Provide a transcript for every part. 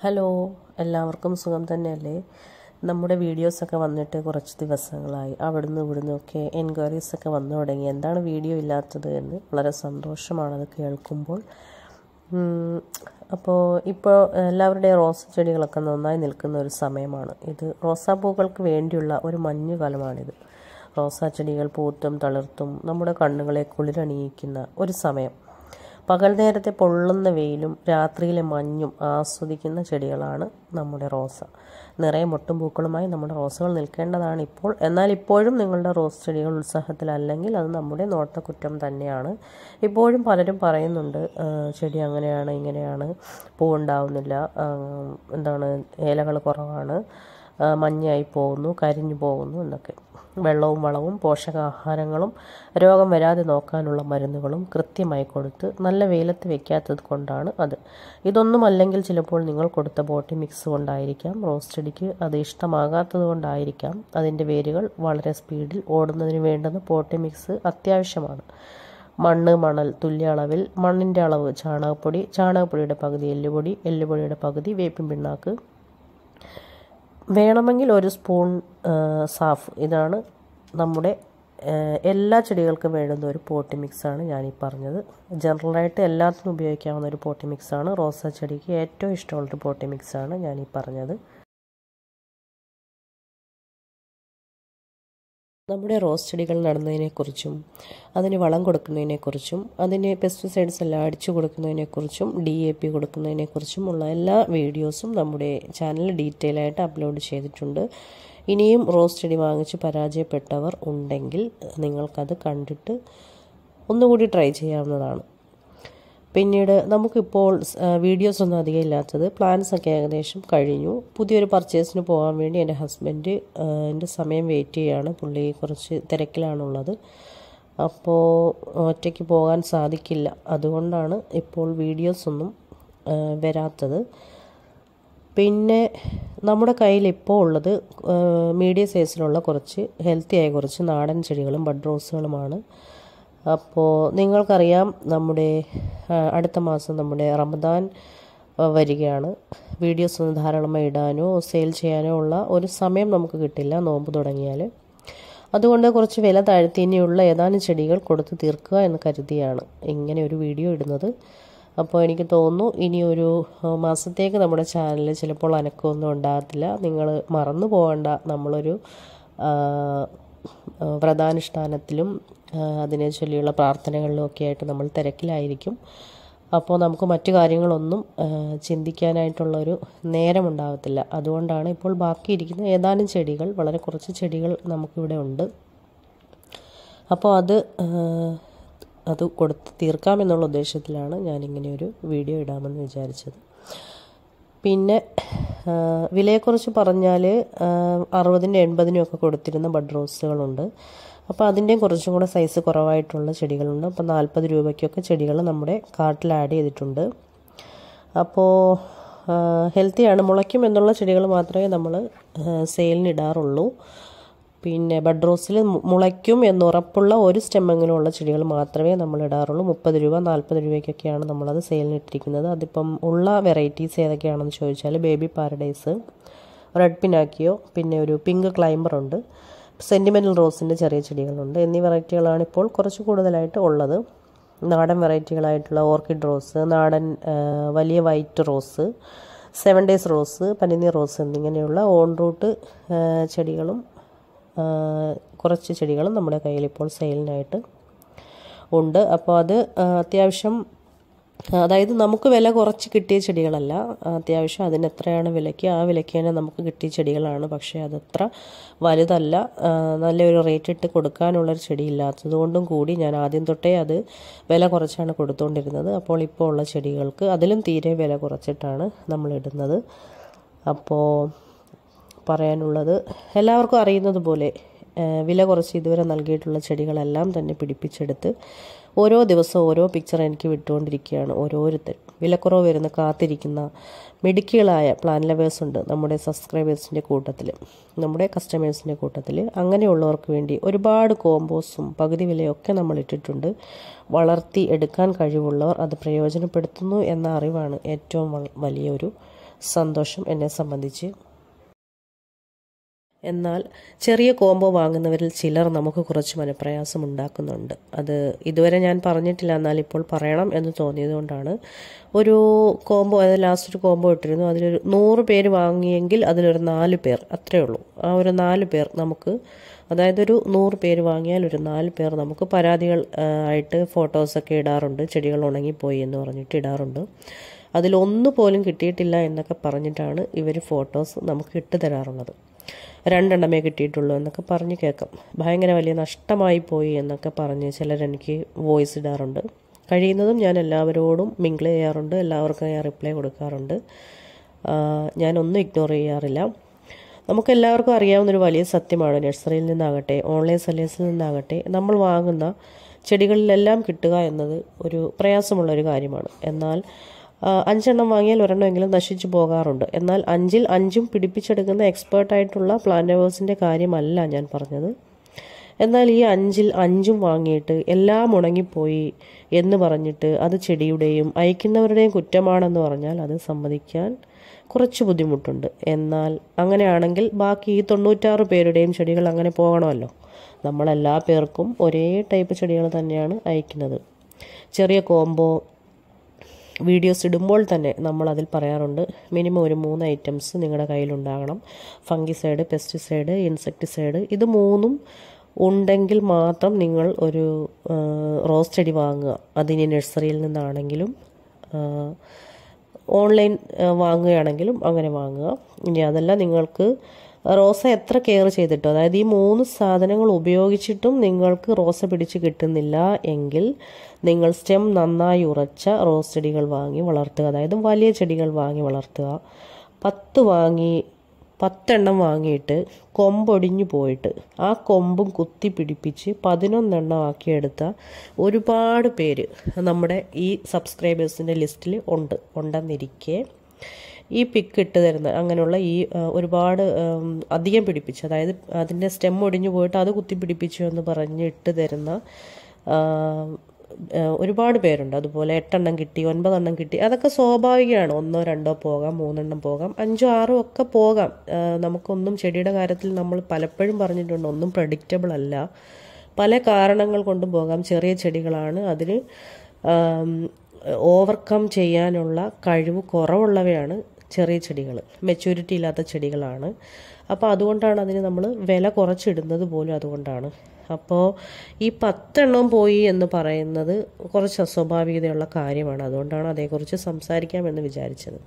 Hello എല്ലാവർക്കും സുഖം തന്നെയല്ലേ? നമ്മുടെ വീഡിയോസൊക്കെ വന്നിട്ട് കുറച്ച് ദിവസങ്ങളായി. അവിടുന്ന് ഇവിടുന്ന് ഒക്കെ എൻക്വയറീസൊക്കെ വന്നു തുടങ്ങി. എന്താണ് വീഡിയോ ഇല്ലാത്തത് എന്ന് വളരെ അത് കേൾക്കുമ്പോൾ. അപ്പോൾ ഇപ്പോൾ എല്ലാവരുടെയും റോസ് ചെടികളൊക്കെ നന്നായി നിൽക്കുന്ന ഒരു സമയമാണ്. ഇത് റോസാപ്പൂക്കൾക്ക് വേണ്ടിയുള്ള ഒരു മഞ്ഞുകാലമാണിത്. റോസാ ചെടികൾ പൂത്തും തളിർത്തും നമ്മുടെ കണ്ണുകളെ കുളിരണിയിക്കുന്ന ഒരു സമയം. പകൽ നേരത്തെ പൊള്ളുന്ന വെയിലും രാത്രിയിലെ മഞ്ഞും ആസ്വദിക്കുന്ന ചെടികളാണ് നമ്മുടെ റോസ. നിറയെ മുട്ടും പൂക്കളുമായി നമ്മുടെ റോസകൾ നിൽക്കേണ്ടതാണ് ഇപ്പോൾ. എന്നാൽ ഇപ്പോഴും നിങ്ങളുടെ റോസ് ചെടികൾ ഉത്സാഹത്തിലല്ലെങ്കിൽ അത് നമ്മുടെ നോട്ടക്കുറ്റം തന്നെയാണ്. ഇപ്പോഴും പലരും പറയുന്നുണ്ട് ചെടി അങ്ങനെയാണ് ഇങ്ങനെയാണ് പൂവുണ്ടാവുന്നില്ല എന്താണ് ഏലകൾ കുറവാണ് മഞ്ഞായി പോകുന്നു കരിഞ്ഞു പോകുന്നു എന്നൊക്കെ. വെള്ളവും വളവും പോഷകാഹാരങ്ങളും രോഗം വരാതെ നോക്കാനുള്ള മരുന്നുകളും കൃത്യമായി കൊടുത്ത് നല്ല വെയിലത്ത് വെക്കാത്തത് കൊണ്ടാണ് അത്. ഇതൊന്നുമല്ലെങ്കിൽ ചിലപ്പോൾ നിങ്ങൾ കൊടുത്ത ബോട്ടി മിക്സ് കൊണ്ടായിരിക്കാം റോസ്റ്റഡിക്ക് അത് ഇഷ്ടമാകാത്തത് കൊണ്ടായിരിക്കാം. അതിന്റെ വേരുകൾ വളരെ സ്പീഡിൽ ഓടുന്നതിന് വേണ്ടുന്ന പോട്ടി മിക്സ് അത്യാവശ്യമാണ്. മണ്ണ് മണൽ തുല്യ അളവിൽ മണ്ണിന്റെ അളവ് ചാണകപ്പൊടി ചാണകപ്പൊടിയുടെ പകുതി എല്ലുപൊടി എല്ലുപൊടിയുടെ പകുതി വേപ്പിൻ പിണ്ണാക്ക് വേണമെങ്കിൽ ഒരു സ്പൂൺ സാഫ്. ഇതാണ് നമ്മുടെ എല്ലാ ചെടികൾക്കും വേണ്ടുന്ന ഒരു പോട്ടി മിക്സാണ് ഞാനീ പറഞ്ഞത്. ജനറലായിട്ട് എല്ലാത്തിനും ഉപയോഗിക്കാവുന്ന ഒരു പോട്ടി മിക്സാണ് റോസാ ചെടിക്ക് ഏറ്റവും ഇഷ്ടമുള്ളൊരു പോട്ടി മിക്സാണ് ഞാനീ പറഞ്ഞത്. നമ്മുടെ റോസ് ചെടികൾ നടുന്നതിനെക്കുറിച്ചും അതിന് വളം കൊടുക്കുന്നതിനെക്കുറിച്ചും അതിന് പെസ്റ്റിസൈഡ്സ് എല്ലാം അടിച്ചു കൊടുക്കുന്നതിനെക്കുറിച്ചും ഡി എ പി കൊടുക്കുന്നതിനെക്കുറിച്ചും ഉള്ള എല്ലാ വീഡിയോസും നമ്മുടെ ചാനലിൽ ഡീറ്റെയിൽ ആയിട്ട് അപ്ലോഡ് ചെയ്തിട്ടുണ്ട്. ഇനിയും റോസ് ചെടി വാങ്ങിച്ച് പരാജയപ്പെട്ടവർ ഉണ്ടെങ്കിൽ നിങ്ങൾക്കത് കണ്ടിട്ട് ഒന്നുകൂടി ട്രൈ ചെയ്യാവുന്നതാണ്. പിന്നീട് നമുക്കിപ്പോൾ വീഡിയോസ് ഒന്നും അധികം ഇല്ലാത്തത് പ്ലാൻസ് ഒക്കെ ഏകദേശം കഴിഞ്ഞു. പുതിയൊരു പർച്ചേസിന് പോകാൻ വേണ്ടി എന്റെ ഹസ്ബൻഡ് എന്റെ സമയം വെയിറ്റ് ചെയ്യുകയാണ് പുള്ളി കുറച്ച് തിരക്കിലാണുള്ളത്. അപ്പോൾ ഒറ്റയ്ക്ക് പോകാൻ സാധിക്കില്ല. അതുകൊണ്ടാണ് ഇപ്പോൾ വീഡിയോസ് ഒന്നും വരാത്തത്. പിന്നെ നമ്മുടെ കയ്യിൽ ഇപ്പോൾ ഉള്ളത് മീഡിയം സൈസിലുള്ള കുറച്ച് ഹെൽത്തിയായ കുറച്ച് നാടൻ ചെടികളും ബഡ് റോസുകളുമാണ് അപ്പോൾ നിങ്ങൾക്കറിയാം നമ്മുടെ അടുത്ത മാസം നമ്മുടെ റമദാൻ വരികയാണ്. വീഡിയോസ് ഒന്നും ധാരാളമായി ഇടാനോ സെയിൽ ചെയ്യാനോ ഉള്ള ഒരു സമയം നമുക്ക് കിട്ടില്ല നോമ്പ് തുടങ്ങിയാൽ അതുകൊണ്ട് കുറച്ച് വില താഴ്ത്തി ഇനിയുള്ള ഏതാനും ചെടികൾ കൊടുത്ത് തീർക്കുക എന്ന് കരുതിയാണ് ഇങ്ങനെ ഒരു വീഡിയോ ഇടുന്നത്. അപ്പോൾ എനിക്ക് തോന്നുന്നു ഇനി ഒരു മാസത്തേക്ക് നമ്മുടെ ചാനലിൽ ചിലപ്പോൾ അനക്കമൊന്നും ഉണ്ടാകത്തില്ല. നിങ്ങൾ മറന്നു പോകണ്ട നമ്മളൊരു വ്രതാനുഷ്ഠാനത്തിലും അതിനെ ചൊല്ലിയുള്ള പ്രാർത്ഥനകളിലും ഒക്കെ ആയിട്ട് നമ്മൾ തിരക്കിലായിരിക്കും. അപ്പോൾ നമുക്ക് മറ്റു കാര്യങ്ങളൊന്നും ചിന്തിക്കാനായിട്ടുള്ളൊരു നേരമുണ്ടാകത്തില്ല അതുകൊണ്ടാണ് ഇപ്പോൾ ബാക്കിയിരിക്കുന്ന ഏതാനും ചെടികൾ വളരെ കുറച്ച് ചെടികൾ നമുക്കിവിടെ ഉണ്ട്. അപ്പോൾ അത് അത് കൊടുത്ത് തീർക്കാമെന്നുള്ള ഉദ്ദേശത്തിലാണ് ഞാനിങ്ങനെ ഒരു വീഡിയോ ഇടാമെന്ന് വിചാരിച്ചത്. പിന്നെ വിലയെക്കുറിച്ച് പറഞ്ഞാൽ അറുപതിന്റെ എൺപതിനും ഒക്കെ കൊടുത്തിരുന്ന ബഡ് റോസുകളുണ്ട്. അപ്പോൾ അതിന്റെയും കുറച്ചും കൂടെ സൈസ് കുറവായിട്ടുള്ള ചെടികളുണ്ട്. അപ്പോൾ നാൽപ്പത് രൂപയ്ക്കൊക്കെ ചെടികൾ നമ്മുടെ കാർട്ടിൽ ആഡ് ചെയ്തിട്ടുണ്ട്. അപ്പോൾ ഹെൽത്തിയാണ്. മുളയ്ക്കും എന്നുള്ള ചെടികൾ മാത്രമേ നമ്മൾ സെയിലിന് ഇടാറുള്ളൂ. പിന്നെ ബഡ് റോസിൽ മുളയ്ക്കും എന്നുറപ്പുള്ള ഒരു സ്റ്റെമ്മെങ്കിലും ഉള്ള ചെടികൾ മാത്രമേ നമ്മൾ ഇടാറുള്ളൂ. മുപ്പത് രൂപ നാൽപ്പത് രൂപയ്ക്കൊക്കെയാണ് നമ്മളത് സെയിലിന് ഇട്ടിരിക്കുന്നത് അതിപ്പം ഉള്ള വെറൈറ്റീസ് ഏതൊക്കെയാണെന്ന് ചോദിച്ചാൽ ബേബി പാരഡൈസ് റെഡ് പിനാക്കിയോ പിന്നെ ഒരു പിങ്ക് ക്ലൈംബറുണ്ട് സെന്റിമെന്റൽ റോസിന്റെ ചെറിയ ചെടികളുണ്ട് എന്നീ വെറൈറ്റികളാണ് ഇപ്പോൾ കുറച്ച് കൂടുതലായിട്ട് ഉള്ളത്. നാടൻ വെറൈറ്റികളായിട്ടുള്ള ഓർക്കിഡ് റോസ് നാടൻ വലിയ white rose seven days rose പനിനീർ റോസ് എന്നിങ്ങനെയുള്ള ഓൺ റൂട്ട് ചെടികളും കുറച്ച് ചെടികളും നമ്മുടെ കയ്യിൽ ഇപ്പോൾ സെയിലിനായിട്ട് ഉണ്ട്. അപ്പോൾ അത് അത്യാവശ്യം അതായത് നമുക്ക് വില കുറച്ച് കിട്ടിയ ചെടികളല്ല. അത്യാവശ്യം അതിന് എത്രയാണ് വിലയ്ക്ക് ആ വിലയ്ക്ക് തന്നെ നമുക്ക് കിട്ടിയ ചെടികളാണ്. പക്ഷേ അതത്ര വലുതല്ല. നല്ലൊരു റേറ്റ് ഇട്ട് കൊടുക്കാനുള്ളൊരു ചെടി ഇല്ലാത്തതുകൊണ്ടും കൂടി ഞാൻ ആദ്യം തൊട്ടേ അത് വില കുറച്ചാണ് കൊടുത്തുകൊണ്ടിരുന്നത് അപ്പോൾ ഇപ്പോൾ ഉള്ള ചെടികൾക്ക് അതിലും തീരെ വില കുറച്ചിട്ടാണ് നമ്മൾ ഇടുന്നത്. അപ്പോൾ പറയാനുള്ളത്. എല്ലാവർക്കും അറിയുന്നത് പോലെ വില കുറച്ച് ഇതുവരെ നൽകിയിട്ടുള്ള ചെടികളെല്ലാം തന്നെ പിടിപ്പിച്ചെടുത്ത് ഓരോ ദിവസവും ഓരോ പിക്ചർ എനിക്ക് വിട്ടുകൊണ്ടിരിക്കുകയാണ്. ഓരോരുത്തർ വിലക്കുറവ് വരുന്ന കാത്തിരിക്കുന്ന മിടുക്കികളായ പ്ലാൻ ലവേഴ്സ് ഉണ്ട് നമ്മുടെ സബ്സ്ക്രൈബേഴ്സിന്റെ കൂട്ടത്തിൽ നമ്മുടെ കസ്റ്റമേഴ്സിന്റെ കൂട്ടത്തിൽ അങ്ങനെയുള്ളവർക്ക് വേണ്ടി ഒരുപാട് കോമ്പോസും പകുതി വിലയൊക്കെ നമ്മൾ ഇട്ടിട്ടുണ്ട്. വളർത്തി എടുക്കാൻ കഴിവുള്ളവർ അത് പ്രയോജനപ്പെടുത്തുന്നു എന്ന അറിവാണ് ഏറ്റവും വലിയൊരു സന്തോഷം എന്നെ സംബന്ധിച്ച്. എന്നാൽ ചെറിയ കോംബോ വാങ്ങുന്നവരിൽ ചിലർ നമുക്ക് കുറച്ച് മനപ്രയാസം ഉണ്ടാക്കുന്നുണ്ട്. അത് ഇതുവരെ ഞാൻ പറഞ്ഞിട്ടില്ല എന്നാൽ ഇപ്പോൾ പറയണം എന്ന് തോന്നിയതുകൊണ്ടാണ്. ഒരു കോംബോ അതായത് ലാസ്റ്റ് ഒരു കോംബോ ഇട്ടിരുന്നു. അതിലൊരു നൂറ് പേര് വാങ്ങിയെങ്കിൽ അതിലൊരു നാല് പേർ അത്രയേ ഉള്ളൂ. ആ ഒരു നാല് പേർ നമുക്ക് അതായത് ഒരു നൂറ് പേര് വാങ്ങിയാൽ ഒരു നാല് പേർ നമുക്ക് പരാതികൾ ആയിട്ട് ഫോട്ടോസൊക്കെ ഇടാറുണ്ട്. ചെടികൾ ഉണങ്ങിപ്പോയി എന്ന് പറഞ്ഞിട്ട് ഇടാറുണ്ട്. അതിലൊന്നു പോലും കിട്ടിയിട്ടില്ല എന്നൊക്കെ പറഞ്ഞിട്ടാണ് ഇവർ ഫോട്ടോസ് നമുക്ക് ഇട്ട് തരാറുള്ളത്. രണ്ടെണ്ണമേ കിട്ടിയിട്ടുള്ളൂ എന്നൊക്കെ പറഞ്ഞ് കേൾക്കാം. ഭയങ്കര വലിയ നഷ്ടമായി പോയി എന്നൊക്കെ പറഞ്ഞ് ചിലരെനിക്ക് വോയിസ് ഇടാറുണ്ട്. കഴിയുന്നതും ഞാൻ എല്ലാവരോടും മിങ്കിൾ ചെയ്യാറുണ്ട്. എല്ലാവർക്കും ഞാൻ റിപ്ലൈ കൊടുക്കാറുണ്ട്. ഞാനൊന്നും ഇഗ്നോർ ചെയ്യാറില്ല. നമുക്ക് എല്ലാവർക്കും അറിയാവുന്നൊരു വലിയ സത്യമാണ്. നഴ്സറിയിൽ നിന്നാകട്ടെ ഓൺലൈൻ സെല്ലേഴ്സിൽ നിന്നാകട്ടെ നമ്മൾ വാങ്ങുന്ന ചെടികളിലെല്ലാം കിട്ടുക എന്നത് ഒരു പ്രയാസമുള്ളൊരു കാര്യമാണ്. എന്നാൽ അഞ്ചെണ്ണം വാങ്ങിയാൽ ഒരെണ്ണമെങ്കിലും നശിച്ചു പോകാറുണ്ട്. എന്നാൽ അഞ്ചിൽ അഞ്ചും പിടിപ്പിച്ചെടുക്കുന്ന എക്സ്പേർട്ടായിട്ടുള്ള പ്ലാന്റവേഴ്സിന്റെ കാര്യമല്ല ഞാൻ പറഞ്ഞത്. എന്നാൽ ഈ അഞ്ചിൽ അഞ്ചും വാങ്ങിയിട്ട് എല്ലാം ഉണങ്ങിപ്പോയി എന്ന് പറഞ്ഞിട്ട് അത് ചെടിയുടെയും അയക്കുന്നവരുടെയും കുറ്റമാണെന്ന് പറഞ്ഞാൽ അത് സമ്മതിക്കാൻ കുറച്ച് ബുദ്ധിമുട്ടുണ്ട്. എന്നാൽ അങ്ങനെയാണെങ്കിൽ ബാക്കി ഈ തൊണ്ണൂറ്റാറ് പേരുടെയും ചെടികൾ അങ്ങനെ പോകണമല്ലോ. നമ്മളെല്ലാ പേർക്കും ഒരേ ടൈപ്പ് ചെടികൾ തന്നെയാണ് അയക്കുന്നത്. ചെറിയ കോംബോ വീഡിയോസ് ഇടുമ്പോൾ തന്നെ നമ്മൾ അതിൽ പറയാറുണ്ട് മിനിമം ഒരു മൂന്ന് ഐറ്റംസ് നിങ്ങളുടെ കയ്യിലുണ്ടാകണം ഫംഗിസൈഡ് പെസ്റ്റിസൈഡ് ഇൻസെക്ടിസൈഡ് ഇത് മൂന്നും ഉണ്ടെങ്കിൽ മാത്രം നിങ്ങൾ ഒരു റോസ് ചെടി വാങ്ങുക. അതിനി നഴ്സറിയിൽ നിന്നാണെങ്കിലും ഓൺലൈൻ വാങ്ങുകയാണെങ്കിലും അങ്ങനെ വാങ്ങുക. ഇനി അതല്ല നിങ്ങൾക്ക് റോസ എത്ര കെയർ ചെയ്തിട്ടോ? അതായത് ഈ മൂന്ന് സാധനങ്ങൾ ഉപയോഗിച്ചിട്ടും നിങ്ങൾക്ക് റോസ പിടിച്ച് കിട്ടുന്നില്ല എങ്കിൽ നിങ്ങൾ സ്റ്റെം നന്നായി ഉറച്ച റോസ് ചെടികൾ വാങ്ങി വളർത്തുക. അതായത് വലിയ ചെടികൾ വാങ്ങി വളർത്തുക. പത്ത് വാങ്ങി പത്തെണ്ണം വാങ്ങിയിട്ട് കൊമ്പൊടിഞ്ഞു പോയിട്ട് ആ കൊമ്പും കുത്തി പിടിപ്പിച്ച് പതിനൊന്നെണ്ണം ആക്കിയെടുത്ത ഒരുപാട് പേര് നമ്മുടെ ഈ സബ്സ്ക്രൈബേഴ്സിന്റെ ലിസ്റ്റിൽ ഉണ്ട്. ഉണ്ടെന്നിരിക്കെ ഈ പിക്ക് ഇട്ട് തരുന്ന അങ്ങനെയുള്ള ഈ ഒരുപാട് അധികം പിടിപ്പിച്ച് അതായത് അതിന്റെ സ്റ്റെം ഒടിഞ്ഞു പോയിട്ട് അത് കുത്തി പിടിപ്പിച്ചു എന്ന് പറഞ്ഞ് ഇട്ട് തരുന്ന ഒരുപാട് പേരുണ്ട്. അതുപോലെ എട്ടെണ്ണം കിട്ടി ഒൻപതെണ്ണം കിട്ടി. അതൊക്കെ സ്വാഭാവികമാണ്. ഒന്നോ രണ്ടോ പോകാം മൂന്നെണ്ണം പോകാം അഞ്ചോ ആറോ ഒക്കെ പോകാം. നമുക്കൊന്നും ചെടിയുടെ കാര്യത്തിൽ നമ്മൾ പലപ്പോഴും പറഞ്ഞിട്ടുണ്ട് ഒന്നും പ്രഡിക്റ്റബിൾ അല്ല. പല കാരണങ്ങൾ കൊണ്ടും പോകാം. ചെറിയ ചെടികളാണ്. അതിന് ഓവർകം ചെയ്യാനുള്ള കഴിവ് കുറവുള്ളവയാണ്. ചെറിയ ചെടികൾ മെച്യൂരിറ്റി ഇല്ലാത്ത ചെടികളാണ്. അപ്പോൾ അതുകൊണ്ടാണ് അതിന് നമ്മൾ വില കുറച്ചിടുന്നത് പോലും അതുകൊണ്ടാണ്. അപ്പോൾ ഈ പത്തെണ്ണം പോയി എന്ന് പറയുന്നത് കുറച്ച് അസ്വാഭാവികതയുള്ള കാര്യമാണ്. അതുകൊണ്ടാണ് അതേക്കുറിച്ച് സംസാരിക്കാമെന്ന് വിചാരിച്ചത്.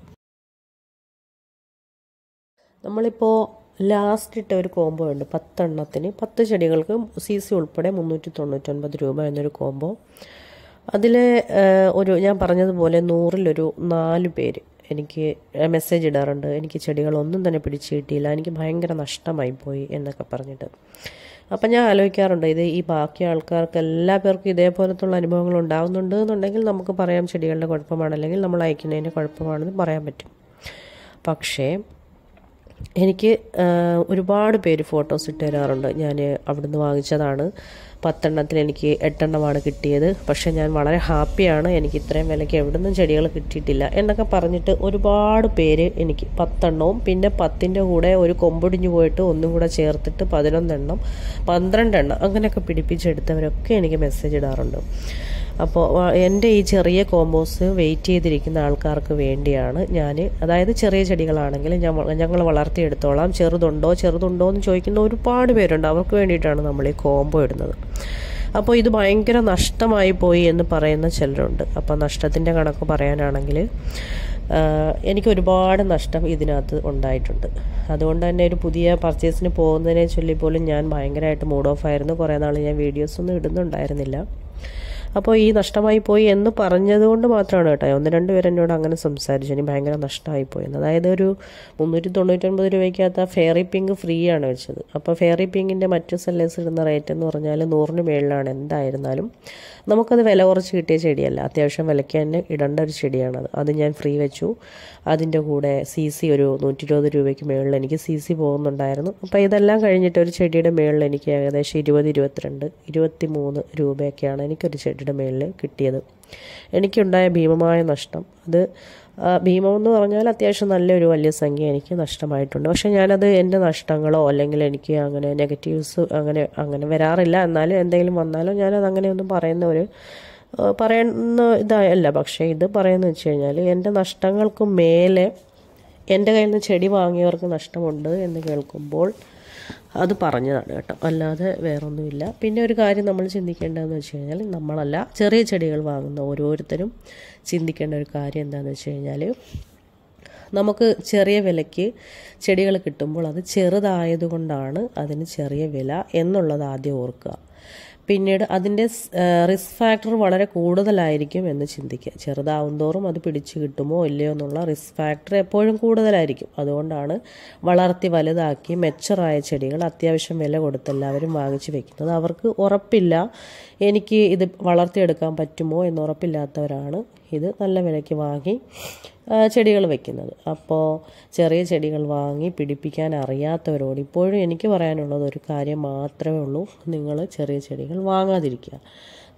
നമ്മളിപ്പോൾ ലാസ്റ്റ് ഇട്ട ഒരു കോംബോ ഉണ്ട്. പത്തെണ്ണത്തിന് പത്ത് ചെടികൾക്ക് സി സി ഉൾപ്പെടെ മുന്നൂറ്റി തൊണ്ണൂറ്റൊൻപത് രൂപ എന്നൊരു കോംബോ അതിൽ ഒരു ഞാൻ പറഞ്ഞതുപോലെ നൂറിലൊരു നാല് പേര്. എനിക്ക് മെസ്സേജ് ഇടാറുണ്ട്. എനിക്ക് ചെടികളൊന്നും തന്നെ പിടിച്ച് കിട്ടിയില്ല. എനിക്ക് ഭയങ്കര നഷ്ടമായി പോയി എന്നൊക്കെ പറഞ്ഞിട്ട്. അപ്പം ഞാൻ ആലോചിക്കാറുണ്ട് ഇത് ഈ ബാക്കി ആൾക്കാർക്ക് എല്ലാ പേർക്കും ഇതേപോലത്തുള്ള അനുഭവങ്ങൾ ഉണ്ടാകുന്നുണ്ട് എന്നുണ്ടെങ്കിൽ നമുക്ക് പറയാം ചെടികളുടെ കുഴപ്പമാണ് അല്ലെങ്കിൽ നമ്മൾ അയക്കുന്നതിന്റെ കുഴപ്പമാണെന്ന് പറയാൻ പറ്റും. പക്ഷേ എനിക്ക് ഒരുപാട് പേര് ഫോട്ടോസ് ഇട്ട് തരാറുണ്ട് ഞാൻ അവിടുന്ന് വാങ്ങിച്ചതാണ്. പത്തെണ്ണത്തിൽ എനിക്ക് എട്ടെണ്ണമാണ് കിട്ടിയത്. പക്ഷേ ഞാൻ വളരെ ഹാപ്പിയാണ്. എനിക്ക് ഇത്രയും വിലയ്ക്ക് എവിടുന്നും ചെടികൾ കിട്ടിയിട്ടില്ല എന്നൊക്കെ പറഞ്ഞിട്ട് ഒരുപാട് പേര് എനിക്ക് പത്തെണ്ണവും പിന്നെ പത്തിന്റെ കൂടെ ഒരു കൊമ്പൊടിഞ്ഞു പോയിട്ട് ഒന്നും കൂടെ ചേർത്തിട്ട് പതിനൊന്നെണ്ണം പന്ത്രണ്ടെണ്ണം അങ്ങനെയൊക്കെ പിടിപ്പിച്ചെടുത്തവരൊക്കെ എനിക്ക് മെസ്സേജ് ഇടാറുണ്ട്. അപ്പോൾ എന്റെ ഈ ചെറിയ കോമ്പോസ് വെയിറ്റ് ചെയ്തിരിക്കുന്ന ആൾക്കാർക്ക് വേണ്ടിയാണ് ഞാൻ അതായത് ചെറിയ ചെടികളാണെങ്കിൽ ഞങ്ങൾ വളർത്തിയെടുത്തോളാം. ചെറുതുണ്ടോ ചെറുതുണ്ടോ എന്ന് ചോദിക്കുന്ന ഒരുപാട് പേരുണ്ട്. അവർക്ക് വേണ്ടിയിട്ടാണ് നമ്മൾ ഈ കോമ്പോ ഇടുന്നത്. അപ്പോൾ ഇത് ഭയങ്കര നഷ്ടമായി പോയി എന്ന് പറയുന്ന ചിലരുണ്ട്. അപ്പോൾ നഷ്ടത്തിന്റെ കണക്ക് പറയാനാണെങ്കിൽ എനിക്ക് ഒരുപാട് നഷ്ടം ഇതിനകത്ത് ഉണ്ടായിട്ടുണ്ട്. അതുകൊണ്ട് തന്നെ ഒരു പുതിയ പർച്ചേസിന് പോകുന്നതിനെ ചൊല്ലിപ്പോലും ഞാൻ ഭയങ്കരമായിട്ട് മൂഡ് ഓഫ് ആയിരുന്നു. കുറേ നാൾ ഞാൻ വീഡിയോസൊന്നും ഇടുന്നുണ്ടായിരുന്നില്ല. അപ്പോൾ ഈ നഷ്ടമായി പോയി എന്ന് പറഞ്ഞതുകൊണ്ട് മാത്രമാണ് കേട്ടോ. ഒന്ന് രണ്ട് പേര് എന്നോട് അങ്ങനെ സംസാരിച്ചു. ഇനി ഭയങ്കര നഷ്ടമായി പോയെന്ന് അതായത് ഒരു മുന്നൂറ്റി തൊണ്ണൂറ്റൊൻപത് രൂപയ്ക്കകത്ത് ആ ഫെയറി പിങ്ക് ഫ്രീ ആണ് വെച്ചത്. അപ്പോൾ ഫെയറി പിങ്കിന്റെ മറ്റു സെല്ലേഴ്സ് ഇടുന്ന റേറ്റ് എന്ന് പറഞ്ഞാൽ നൂറിന് മേളിലാണ് എന്തായിരുന്നാലും നമുക്കത് വില കുറച്ച് കിട്ടിയ ചെടിയല്ല. അത്യാവശ്യം വിലയ്ക്ക് തന്നെ ഇടേണ്ട ഒരു ചെടിയാണത്. അത് ഞാൻ ഫ്രീ വെച്ചു. അതിന്റെ കൂടെ സി സി ഒരു നൂറ്റി ഇരുപത് രൂപയ്ക്ക് മേളിൽ എനിക്ക് സി സി പോകുന്നുണ്ടായിരുന്നു. അപ്പോൾ ഇതെല്ലാം കഴിഞ്ഞിട്ട് ഒരു ചെടിയുടെ മേളിൽ എനിക്ക് ഏകദേശം ഇരുപത് ഇരുപത്തിരണ്ട് ഇരുപത്തി മൂന്ന് രൂപയൊക്കെയാണ് എനിക്കൊരു ചെടിയുടെ മേളിൽ കിട്ടിയത്. എനിക്കുണ്ടായ ഭീമമായ നഷ്ടം. അത് ഭീമമെന്ന് പറഞ്ഞാൽ അത്യാവശ്യം നല്ലൊരു വലിയ സംഖ്യ എനിക്ക് നഷ്ടമായിട്ടുണ്ട്. പക്ഷേ ഞാനത് എന്റെ നഷ്ടങ്ങളോ അല്ലെങ്കിൽ എനിക്ക് അങ്ങനെ നെഗറ്റീവ്സ് അങ്ങനെ അങ്ങനെ വരാറില്ല. എന്നാലും എന്തെങ്കിലും വന്നാലോ ഞാനത് അങ്ങനെയൊന്നും പറയുന്ന ഒരു പറയുന്ന ഇതല്ല പക്ഷേ ഇത് പറയുന്ന വെച്ച് കഴിഞ്ഞാൽ എന്റെ നഷ്ടങ്ങൾക്ക് മേലെ എന്റെ കയ്യിൽ നിന്ന് ചെടി വാങ്ങിയവർക്ക് നഷ്ടമുണ്ട് എന്ന് കേൾക്കുമ്പോൾ അത് പറഞ്ഞതാണ് കേട്ടോ. അല്ലാതെ വേറൊന്നുമില്ല. പിന്നെ ഒരു കാര്യം നമ്മൾ ചിന്തിക്കേണ്ടതെന്ന് വെച്ച് കഴിഞ്ഞാൽ നമ്മളല്ല ചെറിയ ചെടികൾ വാങ്ങുന്ന ഓരോരുത്തരും ചിന്തിക്കേണ്ട ഒരു കാര്യം എന്താണെന്ന് വെച്ച് കഴിഞ്ഞാൽ നമുക്ക് ചെറിയ വിലയ്ക്ക് ചെടികൾ കിട്ടുമ്പോൾ അത് ചെറുതായതുകൊണ്ടാണ് അതിന് ചെറിയ വില എന്നുള്ളത് ആദ്യം ഓർക്കുക. പിന്നീട് അതിന്റെ റിസ്ക് ഫാക്ടർ വളരെ കൂടുതലായിരിക്കും എന്ന് ചിന്തിക്കുക ചെറുതാവും തോറും അത് പിടിച്ചു കിട്ടുമോ ഇല്ലയോ എന്നുള്ള റിസ്ക് ഫാക്ടർ എപ്പോഴും കൂടുതലായിരിക്കും. അതുകൊണ്ടാണ് വളർത്തി വലുതാക്കി മെച്ചറായ ചെടികൾ അത്യാവശ്യം വില കൊടുത്ത് എല്ലാവരും വാങ്ങിച്ചു വെക്കുന്നത്. അവർക്ക് ഉറപ്പില്ല എനിക്ക് ഇത് വളർത്തിയെടുക്കാൻ പറ്റുമോ എന്ന് ഉറപ്പില്ലാത്തവരാണ് ഇത് നല്ല വിലയ്ക്ക് വാങ്ങി ചെടികൾ വെക്കുന്നത്. അപ്പോൾ ചെറിയ ചെടികൾ വാങ്ങി പിടിപ്പിക്കാൻ അറിയാത്തവരോട് ഇപ്പോഴും എനിക്ക് പറയാനുള്ളത് ഒരു കാര്യം മാത്രമേ ഉള്ളൂ. നിങ്ങൾ ചെറിയ ചെടികൾ വാങ്ങാതിരിക്കുക.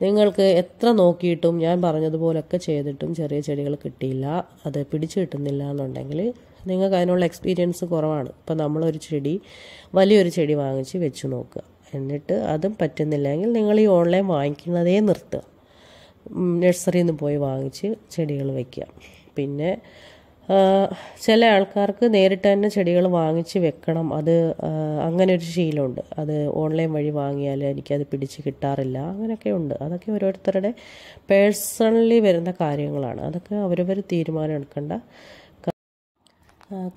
നിങ്ങൾക്ക് എത്ര നോക്കിയിട്ടും ഞാൻ പറഞ്ഞതുപോലൊക്കെ ചെയ്തിട്ടും ചെറിയ ചെടികൾ കിട്ടിയില്ല. അത് പിടിച്ചു കിട്ടുന്നില്ല എന്നുണ്ടെങ്കിൽ നിങ്ങൾക്ക് അതിനുള്ള എക്സ്പീരിയൻസ് കുറവാണ്. ഇപ്പം നമ്മളൊരു ചെടി വലിയൊരു ചെടി വാങ്ങിച്ച് വെച്ച് നോക്കുക. എന്നിട്ട് അതും പറ്റുന്നില്ലെങ്കിൽ നിങ്ങൾ ഈ ഓൺലൈൻ വാങ്ങിക്കുന്നതേ നിർത്തുക. നഴ്സറിയിൽ നിന്ന് പോയി വാങ്ങിച്ച് ചെടികൾ വയ്ക്കുക പിന്നെ ചില ആൾക്കാർക്ക് നേരിട്ട് തന്നെ ചെടികൾ വാങ്ങിച്ച് വെക്കണം. അത് അങ്ങനെ ഒരു ശീലമുണ്ട്. അത് ഓൺലൈൻ വഴി വാങ്ങിയാൽ എനിക്കത് പിടിച്ച് കിട്ടാറില്ല. അങ്ങനെയൊക്കെ ഉണ്ട്. അതൊക്കെ ഓരോരുത്തരുടെ പേഴ്സണലി വരുന്ന കാര്യങ്ങളാണ്. അതൊക്കെ അവരവർ തീരുമാനം എടുക്കേണ്ട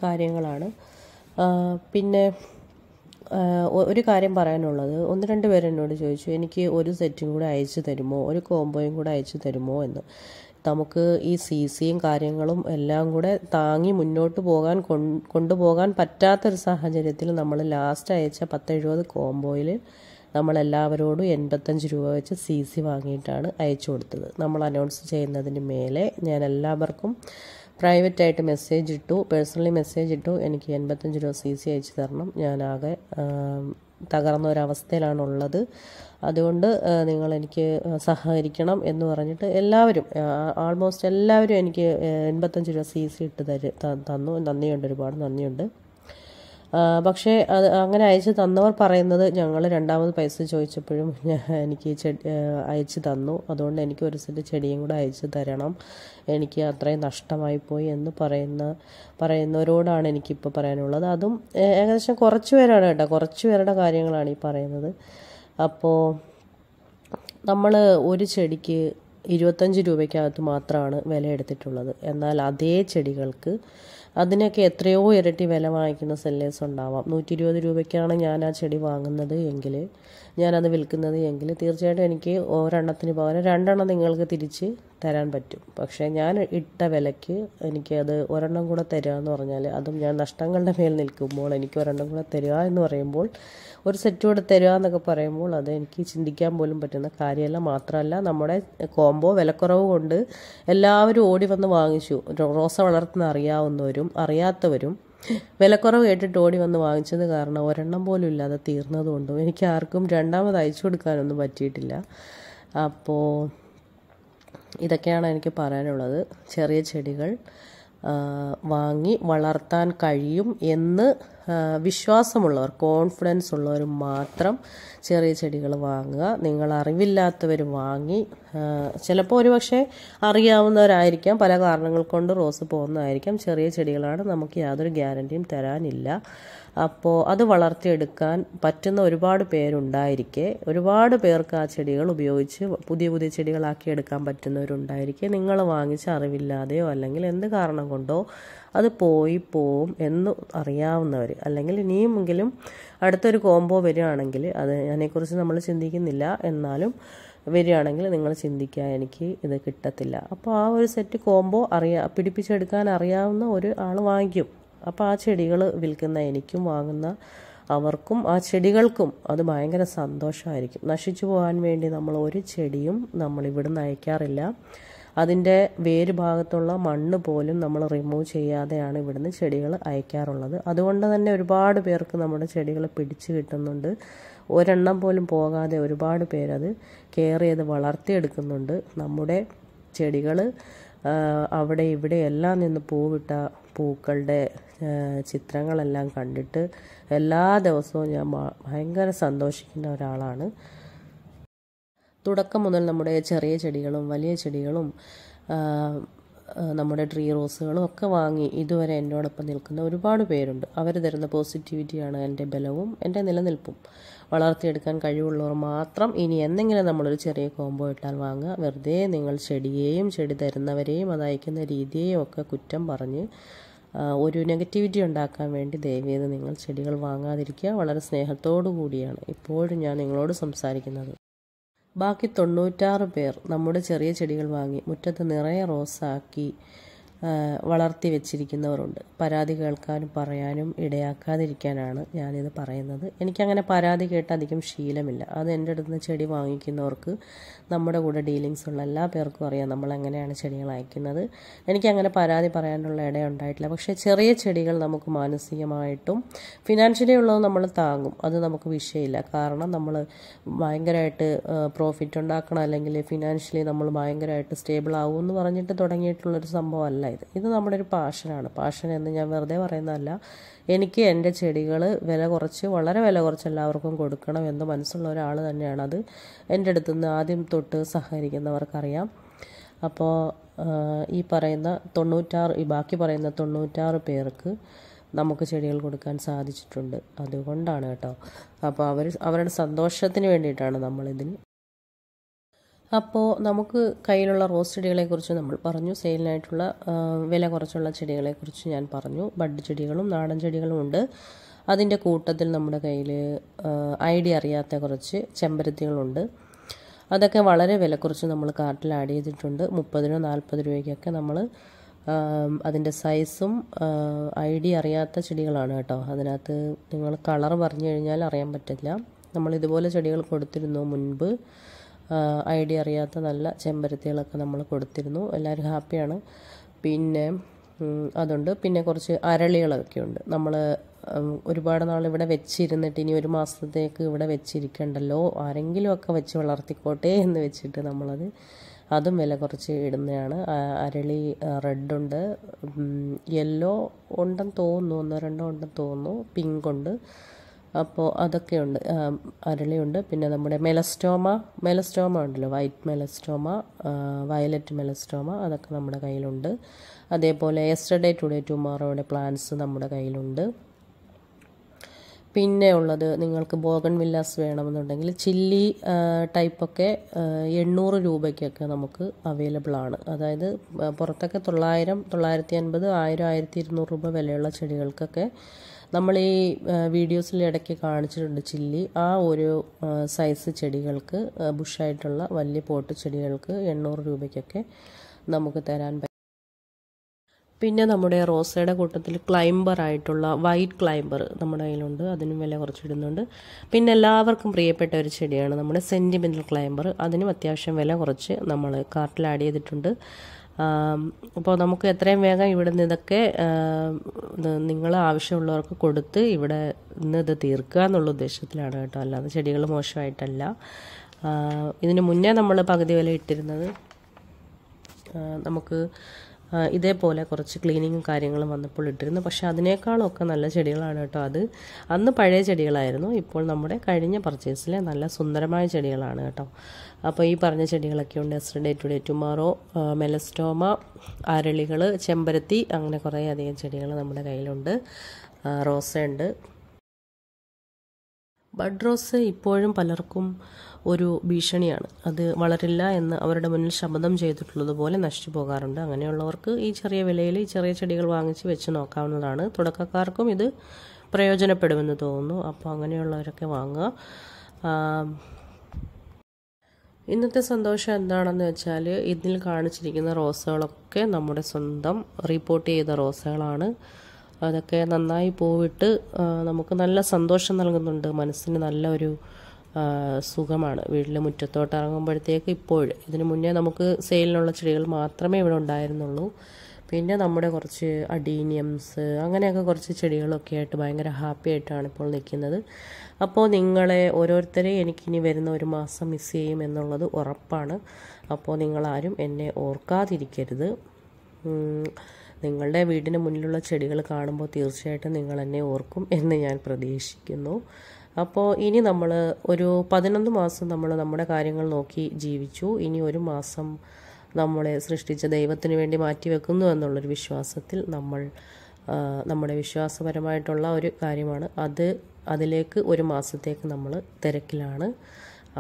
കാര്യങ്ങളാണ്. പിന്നെ ഒരു കാര്യം പറയാനുള്ളത്. ഒന്ന് രണ്ട് പേര് എന്നോട് ചോദിച്ചു എനിക്ക് ഒരു സെറ്റും കൂടെ അയച്ചു തരുമോ? ഒരു കോംബോയും കൂടെ അയച്ചു തരുമോ? എന്ന്. നമുക്ക് ഈ സി സിയും കാര്യങ്ങളും എല്ലാം കൂടെ താങ്ങി മുന്നോട്ട് പോകാൻ കൊണ്ടുപോകാൻ പറ്റാത്തൊരു സാഹചര്യത്തിൽ നമ്മൾ ലാസ്റ്റ് അയച്ച പത്തെഴുപത് കോംബോയിൽ നമ്മളെല്ലാവരോടും എൺപത്തഞ്ച് രൂപ വെച്ച് സി സി വാങ്ങിയിട്ടാണ് അയച്ചു കൊടുത്തത്. നമ്മൾ അനൗൺസ് ചെയ്യുന്നതിന് മേലെ ഞാൻ എല്ലാവർക്കും പ്രൈവറ്റ് ആയിട്ട് മെസ്സേജ് ഇട്ടു പേഴ്സണലി മെസ്സേജ് ഇട്ടു. എനിക്ക് എൺപത്തഞ്ച് രൂപ സി സി അയച്ചു തരണം. ഞാനാകെ തകർന്ന ഒരവസ്ഥയിലാണുള്ളത്. അതുകൊണ്ട് നിങ്ങൾ എനിക്ക് സഹകരിക്കണം എന്ന് പറഞ്ഞിട്ട് എല്ലാവരും ആൾമോസ്റ്റ് എല്ലാവരും എനിക്ക് എൺപത്തഞ്ച് രൂപ സി സി ഇട്ട് തരു തന്നു. നന്ദിയുണ്ട് ഒരുപാട് നന്ദിയുണ്ട്. പക്ഷേ അത് അങ്ങനെ അയച്ചു തന്നവർ പറയുന്നത് ഞങ്ങൾ രണ്ടാമത് പൈസ ചോദിച്ചപ്പോഴും എനിക്ക് ചെടി അയച്ചു തന്നു. അതുകൊണ്ട് എനിക്ക് ഒരു സെറ്റ് ചെടിയും കൂടെ അയച്ചു തരണം. എനിക്ക് അത്രയും നഷ്ടമായി പോയി എന്ന് പറയുന്ന പറയുന്നവരോടാണ് എനിക്കിപ്പോൾ പറയാനുള്ളത്. അതും ഏകദേശം കുറച്ച് പേരാണ് കേട്ടോ. കുറച്ച് പേരുടെ കാര്യങ്ങളാണ് ഈ പറയുന്നത്. അപ്പോൾ നമ്മൾ ഒരു ചെടിക്ക് ഇരുപത്തഞ്ച് രൂപയ്ക്കകത്ത് മാത്രമാണ് വില എടുത്തിട്ടുള്ളത്. എന്നാൽ അതേ ചെടികൾക്ക് അതിനൊക്കെ എത്രയോ ഇരട്ടി വില വാങ്ങിക്കുന്ന സെല്ലേഴ്സ് ഉണ്ടാവാം. നൂറ്റി ഇരുപത് രൂപയ്ക്കാണ് ഞാൻ ആ ചെടി വാങ്ങുന്നത് എങ്കിൽ ഞാനത് വിൽക്കുന്നത് എങ്കിൽ തീർച്ചയായിട്ടും എനിക്ക് ഒരെണ്ണത്തിന് പകരം രണ്ടെണ്ണം നിങ്ങൾക്ക് തിരിച്ച് തരാൻ പറ്റും. പക്ഷേ ഞാൻ ഇട്ട വിലയ്ക്ക് എനിക്കത് ഒരെണ്ണം കൂടെ തരിക എന്ന് പറഞ്ഞാൽ അതും ഞാൻ നഷ്ടങ്ങളുടെ മേൽ നിൽക്കുമ്പോൾ എനിക്ക് ഒരെണ്ണം കൂടെ തരിക എന്ന് പറയുമ്പോൾ ഒരു സെറ്റ് കൂടെ തരിക എന്നൊക്കെ പറയുമ്പോൾ അത് എനിക്ക് ചിന്തിക്കാൻ പോലും പറ്റുന്ന കാര്യമല്ല. മാത്രമല്ല നമ്മുടെ കോംബോ വിലക്കുറവ് കൊണ്ട് എല്ലാവരും ഓടി വന്ന് വാങ്ങിച്ചു. റോസ വളർത്തുന്ന അറിയാവുന്നവരും അറിയാത്തവരും വിലക്കുറവ് കേട്ടിട്ട് ഓടി വന്ന് വാങ്ങിച്ചത് കാരണം ഒരെണ്ണം പോലും ഇല്ലാതെ തീർന്നതുകൊണ്ടും എനിക്ക് ആർക്കും രണ്ടാമത് അയച്ചു കൊടുക്കാനൊന്നും പറ്റിയിട്ടില്ല. അപ്പോൾ ഇതൊക്കെയാണ് എനിക്ക് പറയാനുള്ളത്. ചെറിയ ചെടികൾ വാങ്ങി വളർത്താൻ കഴിയും എന്ന് വിശ്വാസമുള്ളവർ കോൺഫിഡൻസ് ഉള്ളവർ മാത്രം ചെറിയ ചെടികൾ വാങ്ങുക. നിങ്ങൾ അറിവില്ലാത്തവർ വാങ്ങി ചിലപ്പോൾ ഒരു പക്ഷേ അറിയാവുന്നവരായിരിക്കാം. പല കാരണങ്ങൾ കൊണ്ട് റോസ് പോകുന്നതായിരിക്കാം. ചെറിയ ചെടികളാണ് നമുക്ക് യാതൊരു ഗ്യാരണ്ടിയും തരാനില്ല. അപ്പോൾ അത് വളർത്തിയെടുക്കാൻ പറ്റുന്ന ഒരുപാട് പേരുണ്ടായിരിക്കെ. ഒരുപാട് പേർക്ക് ആ ചെടികൾ ഉപയോഗിച്ച് പുതിയ പുതിയ ചെടികളാക്കി എടുക്കാൻ പറ്റുന്നവരുണ്ടായിരിക്കെ. നിങ്ങൾ വാങ്ങിച്ച അറിവില്ലാതെയോ അല്ലെങ്കിൽ എന്ത് കാരണം കൊണ്ടോ അത് പോയി പോവും എന്ന് അറിയാവുന്നവർ അല്ലെങ്കിൽ ഇനിയുമെങ്കിലും അടുത്തൊരു കോംബോ വരികയാണെങ്കിൽ അത് അതിനെക്കുറിച്ച് നമ്മൾ ചിന്തിക്കുന്നില്ല. എന്നാലും വരികയാണെങ്കിൽ നിങ്ങൾ ചിന്തിക്കുക എനിക്ക് ഇത് കിട്ടത്തില്ല. അപ്പോൾ ആ ഒരു സെറ്റ് കോംബോ അറിയാ പിടിപ്പിച്ചെടുക്കാൻ അറിയാവുന്ന ഒരു ആൾ വാങ്ങിക്കും. അപ്പോൾ ആ ചെടികൾ വിൽക്കുന്ന എനിക്കും വാങ്ങുന്ന അവർക്കും ആ ചെടികൾക്കും അത് ഭയങ്കര സന്തോഷമായിരിക്കും. നശിച്ചു പോകാൻ വേണ്ടി നമ്മൾ ഒരു ചെടിയും നമ്മൾ ഇവിടുന്ന് അയക്കാറില്ല. അതിന്റെ വേര് ഭാഗത്തുള്ള മണ്ണ് പോലും നമ്മൾ റിമൂവ് ചെയ്യാതെയാണ് ഇവിടുന്ന് ചെടികൾ അയക്കാറുള്ളത്. അതുകൊണ്ട് തന്നെ ഒരുപാട് പേർക്ക് നമ്മുടെ ചെടികൾ പിടിച്ചു കിട്ടുന്നുണ്ട്. ഒരെണ്ണം പോലും പോകാതെ ഒരുപാട് പേരത് കെയർ ചെയ്ത് വളർത്തിയെടുക്കുന്നുണ്ട്. നമ്മുടെ ചെടികൾ അവിടെ ഇവിടെ എല്ലാം നിന്ന് പൂവിട്ട പൂക്കളുടെ ചിത്രങ്ങളെല്ലാം കണ്ടിട്ട് എല്ലാ ദിവസവും ഞാൻ ഭയങ്കര സന്തോഷിക്കുന്ന ഒരാളാണ്. തുടക്കം മുതൽ നമ്മുടെ ചെറിയ ചെടികളും വലിയ ചെടികളും നമ്മുടെ ട്രീ റോസുകളും ഒക്കെ വാങ്ങി ഇതുവരെ എന്നോടൊപ്പം നിൽക്കുന്ന ഒരുപാട് പേരുണ്ട്. അവർ തരുന്ന പോസിറ്റിവിറ്റിയാണ് എന്റെ ബലവും എന്റെ നിലനിൽപ്പും. വളർത്തിയെടുക്കാൻ കഴിവുള്ളവർ മാത്രം ഇനി എന്തെങ്കിലും നമ്മളൊരു ചെറിയ കോമ്പോ ഇട്ടാൽ വാങ്ങുക. വെറുതെ നിങ്ങൾ ചെടിയെയും ചെടി തരുന്നവരെയും അത് അയക്കുന്ന രീതിയെയും ഒക്കെ കുറ്റം പറഞ്ഞ് ഒരു നെഗറ്റിവിറ്റി ഉണ്ടാക്കാൻ വേണ്ടി ദയവേത് നിങ്ങൾ ചെടികൾ വാങ്ങാതിരിക്കുക. വളരെ സ്നേഹത്തോടു കൂടിയാണ് ഇപ്പോഴും ഞാൻ നിങ്ങളോട് സംസാരിക്കുന്നത്. ബാക്കി തൊണ്ണൂറ്റാറ് പേർ നമ്മുടെ ചെറിയ ചെടികൾ വാങ്ങി മുറ്റത്ത് നിറയെ റോസാക്കി വളർത്തി വെച്ചിരിക്കുന്നവരുണ്ട്. പരാതി കേൾക്കാനും പറയാനും ഇടയാക്കാതിരിക്കാനാണ് ഞാനിത് പറയുന്നത്. എനിക്കങ്ങനെ പരാതി കേട്ട് അധികം ശീലമില്ല. അത് എന്റെ അടുത്ത് നിന്ന് ചെടി വാങ്ങിക്കുന്നവർക്ക് നമ്മുടെ കൂടെ ഡീലിങ്സ് ഉള്ള എല്ലാ പേർക്കും അറിയാം നമ്മൾ എങ്ങനെയാണ് ചെടികൾ അയക്കുന്നത്. എനിക്കങ്ങനെ പരാതി പറയാനുള്ള ഇട ഉണ്ടായിട്ടില്ല പക്ഷേ ചെറിയ ചെടികൾ നമുക്ക് മാനസികമായിട്ടും ഫിനാൻഷ്യലി ഉള്ളത് നമ്മൾ താങ്ങും. അത് നമുക്ക് വിഷയമില്ല. കാരണം നമ്മൾ ഭയങ്കരമായിട്ട് പ്രോഫിറ്റ് ഉണ്ടാക്കണം അല്ലെങ്കിൽ ഫിനാൻഷ്യലി നമ്മൾ ഭയങ്കരമായിട്ട് സ്റ്റേബിൾ ആവും എന്ന് പറഞ്ഞിട്ട് തുടങ്ങിയിട്ടുള്ളൊരു സംഭവമല്ല ഇത് ഇത് നമ്മുടെ ഒരു പാഷനാണ്. പാഷൻ എന്ന് ഞാൻ വെറുതെ പറയുന്നതല്ല. എനിക്ക് എന്റെ ചെടികൾ വില കുറച്ച് വളരെ വില കുറച്ച് എല്ലാവർക്കും കൊടുക്കണം എന്ന് മനസ്സുള്ള ഒരാൾ തന്നെയാണ് അത് എന്റെ അടുത്ത് നിന്ന് ആദ്യം തൊട്ട് സഹകരിക്കുന്നവർക്കറിയാം. അപ്പോൾ ഈ പറയുന്ന തൊണ്ണൂറ്റാറ് ഈ ബാക്കി പറയുന്ന തൊണ്ണൂറ്റാറ് പേർക്ക് നമുക്ക് ചെടികൾ കൊടുക്കാൻ സാധിച്ചിട്ടുണ്ട്. അതുകൊണ്ടാണ് കേട്ടോ. അപ്പോൾ അവർ അവരുടെ സന്തോഷത്തിന് വേണ്ടിയിട്ടാണ് നമ്മളിതിൽ അപ്പോൾ നമുക്ക് കയ്യിലുള്ള റോസ് ചെടികളെക്കുറിച്ച് നമ്മൾ പറഞ്ഞു. സെയിലിനായിട്ടുള്ള വില കുറച്ചുള്ള ചെടികളെക്കുറിച്ച് ഞാൻ പറഞ്ഞു. ബഡ് ചെടികളും നാടൻ ചെടികളും ഉണ്ട്. അതിന്റെ കൂട്ടത്തിൽ നമ്മുടെ കയ്യിൽ ഐഡിയ അറിയാത്ത കുറച്ച് ചെമ്പരത്തികളുണ്ട്. അതൊക്കെ വളരെ വില കുറച്ച് നമ്മൾ കാർട്ടിൽ ആഡ് ചെയ്തിട്ടുണ്ട്. മുപ്പതിനോ നാൽപ്പത് രൂപയ്ക്കൊക്കെ നമ്മൾ അതിന്റെ സൈസും ഐ ഡി അറിയാത്ത ചെടികളാണ് കേട്ടോ. അതിനകത്ത് നിങ്ങൾ കളർ പറഞ്ഞു കഴിഞ്ഞാൽ അറിയാൻ പറ്റില്ല. നമ്മൾ ഇതുപോലെ ചെടികൾ കൊടുത്തിരുന്നു മുൻപ്. ഐ ഡി അറിയാത്ത നല്ല ചെമ്പരത്തികളൊക്കെ നമ്മൾ കൊടുത്തിരുന്നു. എല്ലാവരും ഹാപ്പിയാണ്. പിന്നെ അതുണ്ട്. പിന്നെ കുറച്ച് അരളികളൊക്കെ ഉണ്ട്. നമ്മൾ ഒരുപാട് നാൾ ഇവിടെ വെച്ചിരുന്നിട്ട് ഇനി ഒരു മാസത്തേക്ക് ഇവിടെ വെച്ചിരിക്കണ്ടല്ലോ. ആരെങ്കിലുമൊക്കെ വെച്ച് വളർത്തിക്കോട്ടെ എന്ന് വെച്ചിട്ട് നമ്മളത് അതും വില കുറച്ച് ഇടുന്നതാണ്. അരളി റെഡുണ്ട്. യെല്ലോ ഉണ്ടെന്ന് തോന്നുന്നു. ഒന്നോ രണ്ടോ ഉണ്ടെന്ന് തോന്നുന്നു. പിങ്ക് ഉണ്ട് അപ്പോൾ അതൊക്കെയുണ്ട് അരളിയുണ്ട്. പിന്നെ നമ്മുടെ മെലസ്റ്റോമ മെലസ്റ്റോമ ഉണ്ടല്ലോ വൈറ്റ് മെലസ്റ്റോമ വയലറ്റ് മെലസ്റ്റോമ അതൊക്കെ നമ്മുടെ കയ്യിലുണ്ട്. അതേപോലെ എസ്റ്റർഡേ ടുഡേ ടുമാറോയുടെ പ്ലാന്റ്സ് നമ്മുടെ കയ്യിലുണ്ട്. പിന്നെ ഉള്ളത് നിങ്ങൾക്ക് ബോഗൺ വില്ലാസ് വേണമെന്നുണ്ടെങ്കിൽ ചില്ലി ടൈപ്പൊക്കെ എണ്ണൂറ് രൂപയ്ക്കൊക്കെ നമുക്ക് അവൈലബിൾ ആണ്. അതായത് പുറത്തൊക്കെ തൊള്ളായിരം തൊള്ളായിരത്തി അൻപത് ആയിരം ആയിരത്തി ഇരുന്നൂറ് രൂപ വിലയുള്ള ചെടികൾക്കൊക്കെ നമ്മൾ ഈ വീഡിയോസിൽ ഇടയ്ക്ക് കാണിച്ചിട്ടുണ്ട് ചില്ലി. ആ ഒരു സൈസ് ചെടികൾക്ക് ബുഷായിട്ടുള്ള വലിയ പോട്ട് ചെടികൾക്ക് എണ്ണൂറ് രൂപയ്ക്കൊക്കെ നമുക്ക് തരാൻ പറ്റും പിന്നെ നമ്മുടെ റോസയുടെ കൂട്ടത്തിൽ ക്ലൈംബർ ആയിട്ടുള്ള വൈറ്റ് ക്ലൈംബർ നമ്മുടെ കയ്യിലുണ്ട്. അതിനും വില കുറച്ചിടുന്നുണ്ട്. പിന്നെ എല്ലാവർക്കും പ്രിയപ്പെട്ട ഒരു ചെടിയാണ് നമ്മുടെ സെന്റിമെന്റൽ ക്ലൈംബർ. അതിനും അത്യാവശ്യം വില കുറച്ച് നമ്മൾ കാർട്ടിൽ ആഡ് ചെയ്തിട്ടുണ്ട്. അപ്പോൾ നമുക്ക് എത്രയും വേഗം ഇവിടെ നിന്ന് ഇതൊക്കെ നിങ്ങൾ ആവശ്യമുള്ളവർക്ക് കൊടുത്ത് ഇവിടെ നിന്ന് ഇത് തീർക്കുക എന്നുള്ള ഉദ്ദേശത്തിലാണ് കേട്ടോ. അല്ലാതെ ചെടികൾ മോശമായിട്ടല്ല. ഇതിന് മുന്നേ നമ്മൾ പകുതി വില ഇട്ടിരുന്നത് നമുക്ക് ഇതേപോലെ കുറച്ച് ക്ലീനിങ്ങും കാര്യങ്ങളും വന്നപ്പോൾ ഇട്ടിരുന്നു. പക്ഷേ അതിനേക്കാളൊക്കെ നല്ല ചെടികളാണ് കേട്ടോ അത്. അന്ന് പഴയ ചെടികളായിരുന്നു. ഇപ്പോൾ നമ്മുടെ കഴിഞ്ഞ പർച്ചേസിലെ നല്ല സുന്ദരമായ ചെടികളാണ് കേട്ടോ. അപ്പോൾ ഈ പറഞ്ഞ ചെടികളൊക്കെ ഉണ്ട്. ടു ടുഡേ ടുമാറോ മെലസ്റ്റോമ അരളികൾ ചെമ്പരത്തി അങ്ങനെ കുറേ അധികം ചെടികൾ നമ്മുടെ കയ്യിലുണ്ട്. റോസയുണ്ട്. ബഡ് റോസ് ഇപ്പോഴും പലർക്കും ഒരു ഭീഷണിയാണ്. അത് വളരില്ല എന്ന് അവരുടെ മുന്നിൽ ശബ്ദം ചെയ്തിട്ടുള്ളതുപോലെ നശിച്ചു പോകാറുണ്ട്. അങ്ങനെയുള്ളവർക്ക് ഈ ചെറിയ വിലയിൽ ഈ ചെറിയ ചെടികൾ വാങ്ങിച്ച് വെച്ച് നോക്കാവുന്നതാണ്. തുടക്കക്കാർക്കും ഇത് പ്രയോജനപ്പെടുമെന്ന് തോന്നുന്നു. അപ്പോൾ അങ്ങനെയുള്ളവരൊക്കെ വാങ്ങുക. ഇന്നത്തെ സന്തോഷം എന്താണെന്ന് വെച്ചാൽ ഇതിൽ കാണിച്ചിരിക്കുന്ന റോസുകളൊക്കെ നമ്മുടെ സ്വന്തം റിപ്പോർട്ട് ചെയ്ത റോസുകളാണ്. അതൊക്കെ നന്നായി പൂവിട്ട് നമുക്ക് നല്ല സന്തോഷം നൽകുന്നുണ്ട്. മനസ്സിന് നല്ലൊരു സുഖമാണ്. വീട്ടിൽ മുറ്റത്തോട്ട് ഇറങ്ങുമ്പോഴത്തേക്ക് ഇപ്പോൾ ഇതിന് മുന്നേ നമുക്ക് സെയിലിനുള്ള ചെടികൾ മാത്രമേ ഇവിടെ ഉണ്ടായിരുന്നുള്ളൂ. പിന്നെ നമ്മുടെ കുറച്ച് അഡീനിയംസ് അങ്ങനെയൊക്കെ കുറച്ച് ചെടികളൊക്കെ ആയിട്ട് ഭയങ്കര ഹാപ്പി ആയിട്ടാണ് ഇപ്പോൾ നിൽക്കുന്നത്. അപ്പോൾ നിങ്ങളെ ഓരോരുത്തരെ എനിക്കിനി വരുന്ന ഒരു മാസം മിസ് ചെയ്യും എന്നുള്ളത് ഉറപ്പാണ്. അപ്പോൾ നിങ്ങളാരും എന്നെ ഓർക്കാതിരിക്കരുത്. നിങ്ങളുടെ വീടിന് മുന്നിലുള്ള ചെടികൾ കാണുമ്പോൾ തീർച്ചയായിട്ടും നിങ്ങൾ എന്നെ ഓർക്കും എന്ന് ഞാൻ പ്രതീക്ഷിക്കുന്നു. അപ്പോൾ ഇനി നമ്മൾ ഒരു പതിനൊന്ന് മാസം നമ്മൾ നമ്മുടെ കാര്യങ്ങൾ നോക്കി ജീവിച്ചു. ഇനി ഒരു മാസം നമ്മളെ സൃഷ്ടിച്ച ദൈവത്തിന് വേണ്ടി മാറ്റിവെക്കുന്നു എന്നുള്ളൊരു വിശ്വാസത്തിൽ നമ്മൾ നമ്മുടെ വിശ്വാസപരമായിട്ടുള്ള ഒരു കാര്യമാണ്. അത് അതിലേക്ക് ഒരു മാസത്തേക്ക് നമ്മൾ തിരക്കിലാണ്.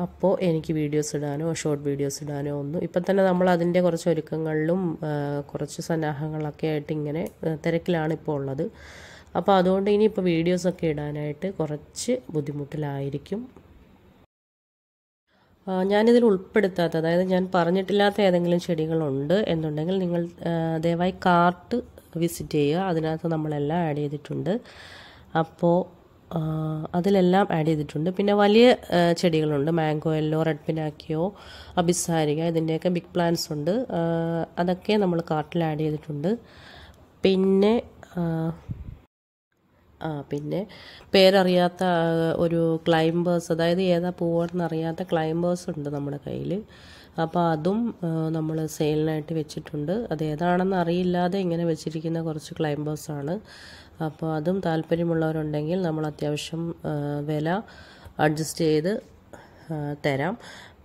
അപ്പോൾ എനിക്ക് വീഡിയോസ് ഇടാനോ ഷോർട്ട് വീഡിയോസ് ഇടാനോ ഒന്നും. ഇപ്പം തന്നെ നമ്മൾ അതിന്റെ കുറച്ച് ഒരുക്കങ്ങളിലും കുറച്ച് സന്നാഹങ്ങളൊക്കെ ആയിട്ട് ഇങ്ങനെ തിരക്കിലാണ് ഇപ്പോൾ ഉള്ളത്. അപ്പോൾ അതുകൊണ്ട് ഇനി ഇനിയിപ്പോൾ വീഡിയോസൊക്കെ ഇടാനായിട്ട് കുറച്ച് ബുദ്ധിമുട്ടിലായിരിക്കും. ഞാനിതിൽ ഉൾപ്പെടുത്താത്ത അതായത് ഞാൻ പറഞ്ഞിട്ടില്ലാത്ത ഏതെങ്കിലും ചെടികളുണ്ട് എന്നുണ്ടെങ്കിൽ നിങ്ങൾ ദയവായി കാർട്ട് വിസിറ്റ് ചെയ്യുക. അതിനകത്ത് നമ്മളെല്ലാം ആഡ് ചെയ്തിട്ടുണ്ട്. അപ്പോൾ അതിലെല്ലാം ആഡ് ചെയ്തിട്ടുണ്ട്. പിന്നെ വലിയ ചെടികളുണ്ട്. മാംഗോ എല്ലോ റെഡ് പിനാക്കിയോ അബിസാരിക ഇതിന്റെയൊക്കെ ബിഗ് പ്ലാന്റ്സ് ഉണ്ട്. അതൊക്കെ നമ്മൾ കാർട്ടിൽ ആഡ് ചെയ്തിട്ടുണ്ട്. പിന്നെ ആ, പിന്നെ പേരറിയാത്ത ഒരു ക്ലൈംബേഴ്സ് അതായത് ഏതാ പൂവാണെന്ന് അറിയാത്ത ക്ലൈംബേഴ്സ് ഉണ്ട് നമ്മുടെ കയ്യിൽ. അപ്പോൾ അതും നമ്മൾ സെയിലിനായിട്ട് വെച്ചിട്ടുണ്ട്. അത് ഏതാണെന്ന് അറിയില്ലാതെ ഇങ്ങനെ വെച്ചിരിക്കുന്ന കുറച്ച് ക്ലൈംബേഴ്സാണ് അപ്പോൾ അതും താല്പര്യമുള്ളവരുണ്ടെങ്കിൽ നമ്മൾ അത്യാവശ്യം വില അഡ്ജസ്റ്റ് ചെയ്ത് തരാം.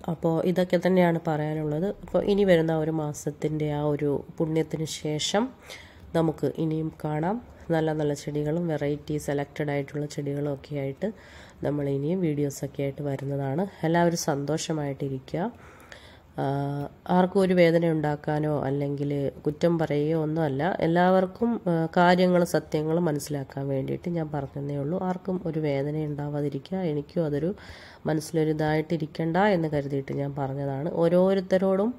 അപ്പോൾ ഇതൊക്കെ തന്നെയാണ് പറയാനുള്ളത്. അപ്പോൾ ഇനി വരുന്ന ഒരു മാസത്തിന്റെ ആ ഒരു പുണ്യത്തിന് ശേഷം നമുക്ക് ഇനിയും കാണാം. നല്ല നല്ല ചെടികളും വെറൈറ്റി സെലക്റ്റഡ് ആയിട്ടുള്ള ചെടികളും ഒക്കെ ആയിട്ട് നമ്മൾ ഇനിയും വീഡിയോസൊക്കെ ആയിട്ട് വരുന്നതാണ്. എല്ലാവരും സന്തോഷമായിട്ടിരിക്കുക. ആർക്കും ഒരു വേദന ഉണ്ടാക്കാനോ അല്ലെങ്കിൽ കുറ്റം പറയുകയോ ഒന്നുമല്ല എല്ലാവർക്കും കാര്യങ്ങൾ സത്യങ്ങൾ മനസ്സിലാക്കാൻ വേണ്ടിയിട്ട് ഞാൻ പറഞ്ഞതേ ഉള്ളൂ. ആർക്കും ഒരു വേദന ഉണ്ടാവാതിരിക്കുക എനിക്കും അതൊരു മനസ്സിലൊരു ഇതായിട്ടിരിക്കണ്ട എന്ന് കരുതിയിട്ട് ഞാൻ പറഞ്ഞതാണ്. ഓരോരുത്തരോടും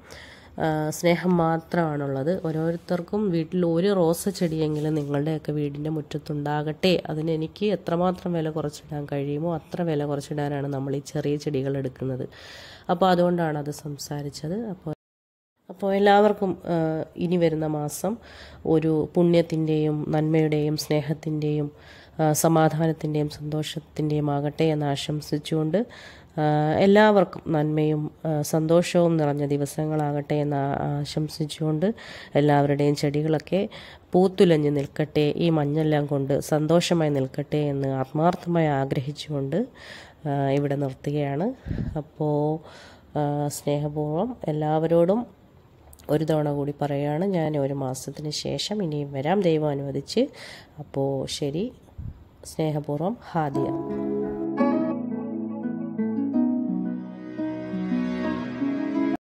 സ്നേഹം മാത്രമാണുള്ളത്. ഓരോരുത്തർക്കും വീട്ടിൽ ഒരു റോസ് ചെടിയെങ്കിലും നിങ്ങളുടെയൊക്കെ വീടിന്റെ മുറ്റത്തുണ്ടാകട്ടെ. അതിന് എനിക്ക് എത്രമാത്രം വില കുറച്ചിടാൻ കഴിയുമോ അത്ര വില കുറച്ചിടാനാണ് നമ്മൾ ഈ ചെറിയ ചെടികൾ എടുക്കുന്നത്. അപ്പോൾ അതുകൊണ്ടാണ് അത് സംസാരിച്ചത്. അപ്പോൾ അപ്പോൾ എല്ലാവർക്കും ഇനി വരുന്ന മാസം ഒരു പുണ്യത്തിന്റെയും നന്മയുടെയും സ്നേഹത്തിന്റെയും സമാധാനത്തിന്റെയും സന്തോഷത്തിന്റെയും ആകട്ടെ എന്ന് ആശംസിച്ചുകൊണ്ട് എല്ലാവർക്കും നന്മയും സന്തോഷവും നിറഞ്ഞ ദിവസങ്ങളാകട്ടെ എന്ന് ആശംസിച്ചുകൊണ്ട് എല്ലാവരുടെയും ചെടികളൊക്കെ പൂത്തുലഞ്ഞ് നിൽക്കട്ടെ ഈ മഞ്ഞെല്ലാം കൊണ്ട് സന്തോഷമായി നിൽക്കട്ടെ എന്ന് ആത്മാർത്ഥമായി ആഗ്രഹിച്ചുകൊണ്ട് ഇവിടെ നിർത്തുകയാണ്. അപ്പോൾ സ്നേഹപൂർവം എല്ലാവരോടും ഒരു തവണ കൂടി പറയുകയാണ് ഞാൻ ഒരു മാസത്തിന് ശേഷം ഇനിയും വരാം ദൈവം അനുവദിച്ച്. അപ്പോൾ ശരി സ്നേഹപൂർവം ഹാദിയ.